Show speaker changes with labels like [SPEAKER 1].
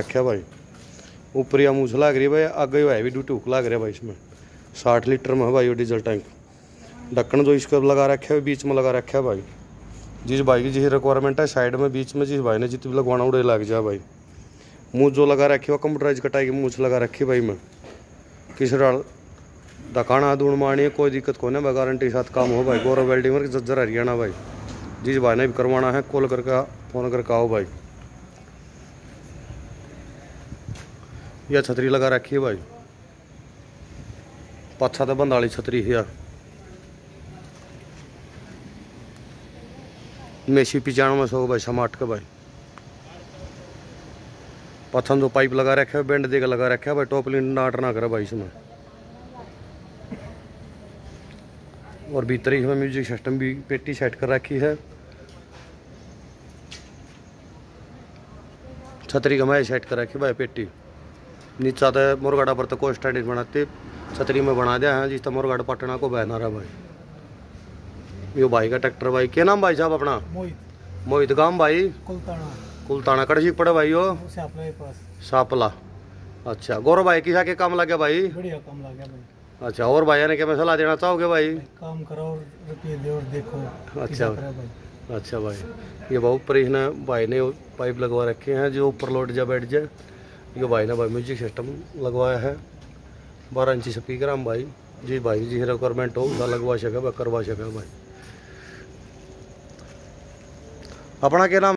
[SPEAKER 1] रखा भाई। ऊपर या लग रही है भाई, आगे है भी टूक लग रहा है भाई इसमें। साठ लीटर में है भाई वो डीजल टैंक। ढक्कन जो इसको लगा रखा है, बीच में लगा रखा है भाई। जिस भाई की जिस रिक्वायरमेंट है साइड में, बीच में जिस भाई ने जितनी लगवाना उड़े लग जाए भाई। मुँह जो लगा रखी है कंप्यूटराइज कटाई की मूछ लगा रखी भाई मैं। किस डाल दकाना दूण मारनी है, कोई दिक्कत को नहीं गारंटी के साथ काम हो भाई। गौरव वेल्डिंग जज्जर हरियाणा भाई। जिस भाई ने भी करवाना है, कॉल करके फ़ोन करके आओ भाई। यह छतरी लगा रखी है भाई। पाछा तो बंद वाली छतरी है मेसी पिचानवे सौ भाई, समाट के भाई। पत्थन जो पाइप लगा रखा है, बेंड देकर लगा रखा भाई टोपली नाट ना करे भाई इसमें। और भीतर इसमें म्यूज़िक सिस्टम भी पेटी सेट कर रखी है। छतरी कमाए सेट कर रखी भाई, पेटी। नीचा तो मुरगाड़ा पर तो कोई स्टैंड बनाते छतरी में बना दिया है जिस मुरगाड़ पटना को बहना रहा भाई। यो भाई का ट्रैक्टर भाई क्या नाम भाई साहब अपना?
[SPEAKER 2] मोहित।
[SPEAKER 1] मोहित गाम भाई?
[SPEAKER 2] कुलताना।
[SPEAKER 1] कुलताना कड़सी पड़े भाई यो?
[SPEAKER 2] पास।
[SPEAKER 1] सापला अच्छा गौरव भाई किसा के काम लगे भाई?
[SPEAKER 2] बढ़िया काम लग भाई।
[SPEAKER 1] अच्छा और भाई ने क्या मैं सलाह देना चाहोगे भाई?
[SPEAKER 2] काम करो और रुपये दे और देखो।
[SPEAKER 1] अच्छा।
[SPEAKER 2] भाई।
[SPEAKER 1] अच्छा भाई ये बहुत ऊपर इसने भाई ने पाइप लगवा रखे हैं जो ऊपर लोड जा बैठ जाए। ये भाई ने, भाई म्यूज़िक सिस्टम लगवाया है। बारह इंची स्पीकर हम भाई। जी भाई, जी रिक्वायरमेंट हो उसका लगवा सके करवा सके भाई। अपना क्या नाम?